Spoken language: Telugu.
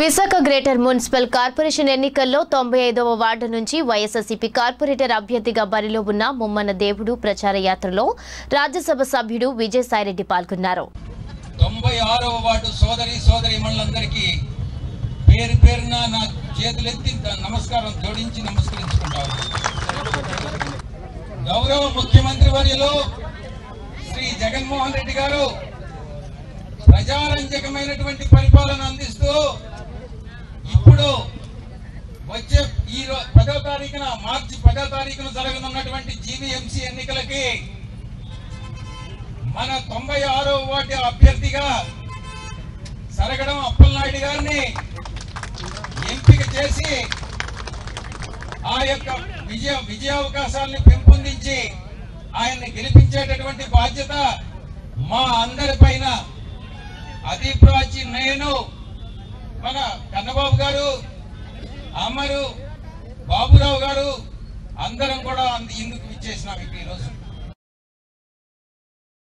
విశాఖ గ్రేటర్ మున్సిపల్ కార్పొరేషన్ ఎన్నికల్లో తొంభై ఐదవ వార్డు నుంచి వైఎస్ఆర్సీపీ కార్పొరేటర్ అభ్యర్థిగా బరిలో ఉన్న ముమ్మన దేవుడు ప్రచార యాత్రలో రాజ్యసభ సభ్యుడు విజయసాయిరెడ్డి పాల్గొన్నారు. తొంభై ఆరవ వార్డు సోదరి సోదరి మనులందరికీ పేరు పేరున నా చేతులెత్తి నమస్కారం జోడించి నమస్కరించుకుంటాను. గౌరవ ముఖ్యమంత్రి వర్యులు శ్రీ జగన్మోహన్ రెడ్డి గారు ప్రజారంజకమైనటువంటి వచ్చే ఈ పదో తారీఖున మార్చి పదో తారీఖున జరగనున్నటువంటి జీవీఎంసీ ఎన్నికలకి మన తొంభై ఆరో వాటి అభ్యర్థిగా సరగడం అప్పలనాయుడు గారిని ఎంపిక చేసి ఆ యొక్క విజయ విజయావకాశాలను పెంపొందించి ఆయన్ని గెలిపించేటటువంటి బాధ్యత మా అందరి పైన. అధిప్రాచి నేను మన కన్నబాబు గారు అమరు బాబురావు గారు అందరం కూడా అంద- ఇందుకు ఇచ్చేసినాం ఇప్పుడు ఈరోజు